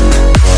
Thank you.